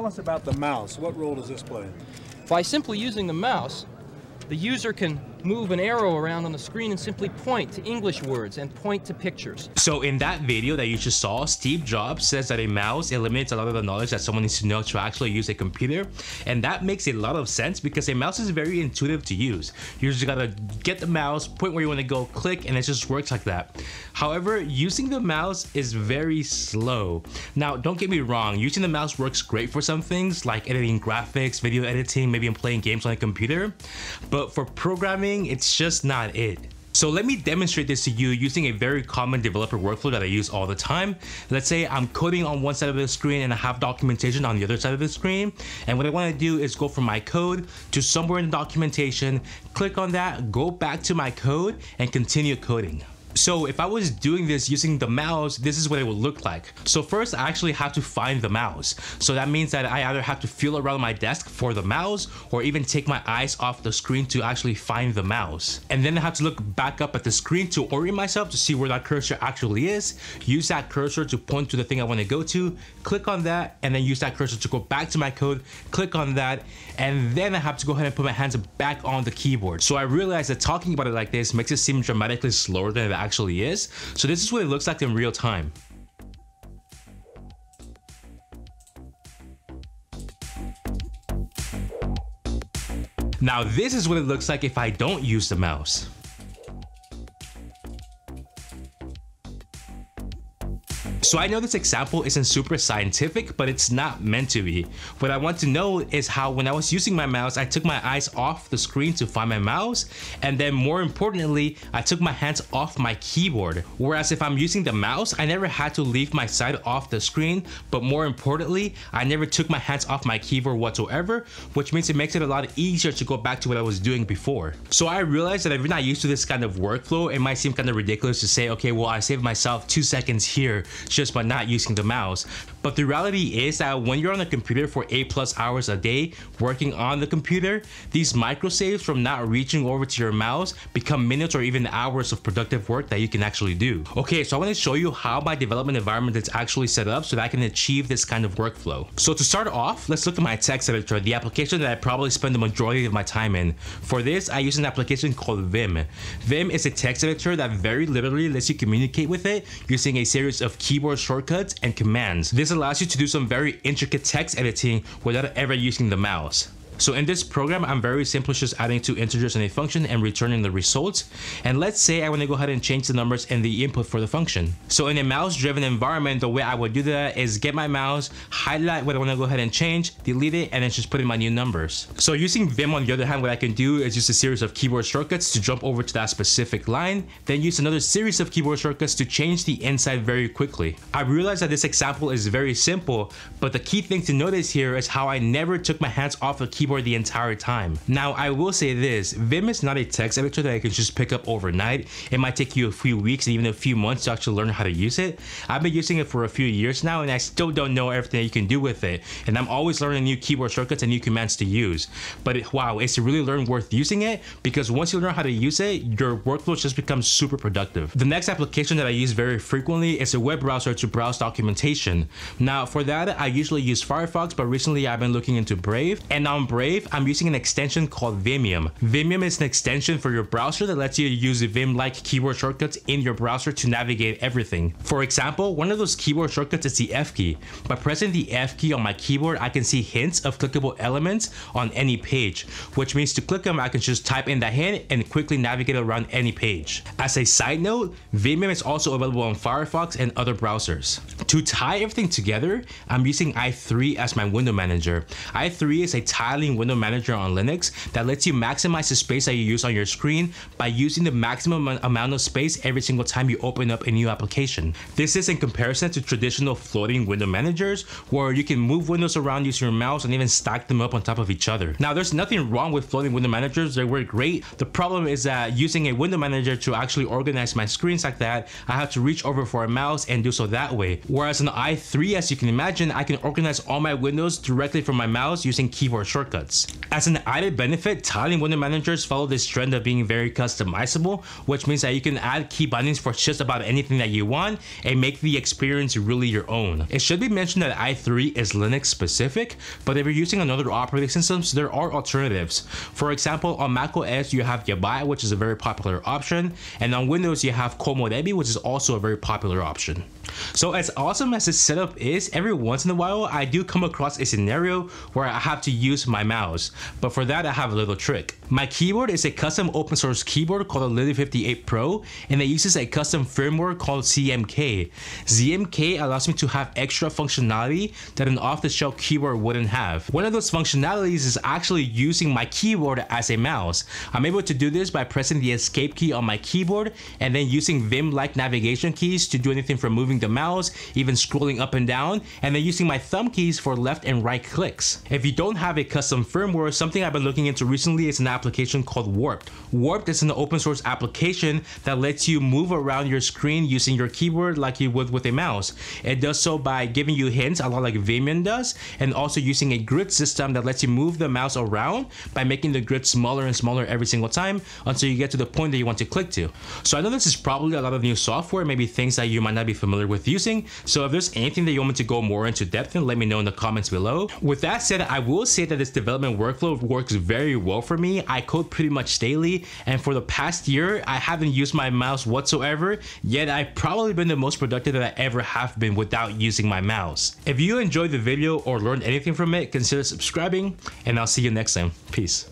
Tell us about the mouse. What role does this play? By simply using the mouse, the user can move an arrow around on the screen and simply point to English words and point to pictures. So in that video that you just saw, Steve Jobs says that a mouse eliminates a lot of the knowledge that someone needs to know to actually use a computer. And that makes a lot of sense because a mouse is very intuitive to use. You just gotta get the mouse, point where you wanna go, click, and it just works like that. However, using the mouse is very slow. Now, don't get me wrong, using the mouse works great for some things like editing graphics, video editing, maybe I'm playing games on a computer. But for programming, it's just not it. So let me demonstrate this to you using a very common developer workflow that I use all the time. Let's say I'm coding on one side of the screen and I have documentation on the other side of the screen. And what I wanna do is go from my code to somewhere in the documentation, click on that, go back to my code and continue coding. So if I was doing this using the mouse, this is what it would look like. So first I actually have to find the mouse. So that means that I either have to feel around my desk for the mouse or even take my eyes off the screen to actually find the mouse. And then I have to look back up at the screen to orient myself to see where that cursor actually is. Use that cursor to point to the thing I want to go to, click on that, and then use that cursor to go back to my code, click on that, and then I have to go ahead and put my hands back on the keyboard. So I realized that talking about it like this makes it seem dramatically slower than it actually is. So this is what it looks like in real time. Now this is what it looks like if I don't use the mouse. So I know this example isn't super scientific, but it's not meant to be. What I want to know is how when I was using my mouse, I took my eyes off the screen to find my mouse, and then more importantly, I took my hands off my keyboard. Whereas if I'm using the mouse, I never had to leave my side off the screen, but more importantly, I never took my hands off my keyboard whatsoever, which means it makes it a lot easier to go back to what I was doing before. So I realized that if you're not used to this kind of workflow, it might seem kind of ridiculous to say, okay, well, I saved myself two seconds here just by not using the mouse. But the reality is that when you're on a computer for 8 plus hours a day working on the computer, these microsaves from not reaching over to your mouse become minutes or even hours of productive work that you can actually do. Okay, so I want to show you how my development environment is actually set up so that I can achieve this kind of workflow. So to start off, let's look at my text editor, the application that I probably spend the majority of my time in. For this, I use an application called Vim. Vim is a text editor that very literally lets you communicate with it using a series of keyboard keyboard shortcuts and commands. This allows you to do some very intricate text editing without ever using the mouse. So in this program, I'm very simply just adding two integers in a function and returning the results. And let's say I want to go ahead and change the numbers in the input for the function. So in a mouse driven environment, the way I would do that is get my mouse, highlight what I want to go ahead and change, delete it, and then just put in my new numbers. So using Vim on the other hand, what I can do is use a series of keyboard shortcuts to jump over to that specific line, then use another series of keyboard shortcuts to change the inside very quickly. I realize that this example is very simple, but the key thing to notice here is how I never took my hands off the keyboard keyboard the entire time. Now, I will say this, Vim is not a text editor that I can just pick up overnight. It might take you a few weeks and even a few months to actually learn how to use it. I've been using it for a few years now and I still don't know everything you can do with it. And I'm always learning new keyboard shortcuts and new commands to use. But it, wow, it's really learn worth using it because once you learn how to use it, your workflow just becomes super productive. The next application that I use very frequently is a web browser to browse documentation. Now for that, I usually use Firefox, but recently I've been looking into Brave. And on Brave, Brave, I'm using an extension called Vimium. Vimium is an extension for your browser that lets you use Vim-like keyboard shortcuts in your browser to navigate everything. For example, one of those keyboard shortcuts is the F key. By pressing the F key on my keyboard, I can see hints of clickable elements on any page, which means to click them, I can just type in that hint and quickly navigate around any page. As a side note, Vimium is also available on Firefox and other browsers. To tie everything together, I'm using i3 as my window manager. i3 is a tiling window manager on Linux that lets you maximize the space that you use on your screen by using the maximum amount of space every single time you open up a new application. This is in comparison to traditional floating window managers where you can move windows around using your mouse and even stack them up on top of each other. Now there's nothing wrong with floating window managers, they work great. The problem is that using a window manager to actually organize my screens like that, I have to reach over for a mouse and do so that way. Whereas on i3, as you can imagine, I can organize all my windows directly from my mouse using keyboard shortcuts As an added benefit, tiling window managers follow this trend of being very customizable, which means that you can add key bindings for just about anything that you want and make the experience really your own. It should be mentioned that i3 is Linux specific, but if you're using another operating system, there are alternatives. For example, on macOS you have Yabai, which is a very popular option, and on Windows you have Komorebi, which is also a very popular option. So as awesome as this setup is, every once in a while I do come across a scenario where I have to use my mouse, but for that I have a little trick. My keyboard is a custom open source keyboard called the Lily 58 Pro, and it uses a custom firmware called ZMK. ZMK allows me to have extra functionality that an off-the-shelf keyboard wouldn't have. One of those functionalities is actually using my keyboard as a mouse. I'm able to do this by pressing the escape key on my keyboard and then using Vim-like navigation keys to do anything from moving the mouse, even scrolling up and down, and then using my thumb keys for left and right clicks. If you don't have a custom firmware, something I've been looking into recently is an application called warpd. warpd is an open source application that lets you move around your screen using your keyboard like you would with a mouse. It does so by giving you hints a lot like Vimium does, and also using a grid system that lets you move the mouse around by making the grid smaller and smaller every single time until you get to the point that you want to click to. So I know this is probably a lot of new software, maybe things that you might not be familiar with using. So if there's anything that you want me to go more into depth in, let me know in the comments below. With that said, I will say that this development workflow works very well for me. I code pretty much daily, and for the past year, I haven't used my mouse whatsoever, yet I've probably been the most productive that I ever have been without using my mouse. If you enjoyed the video or learned anything from it, consider subscribing, and I'll see you next time. Peace.